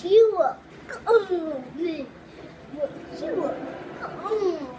she will come. She will come.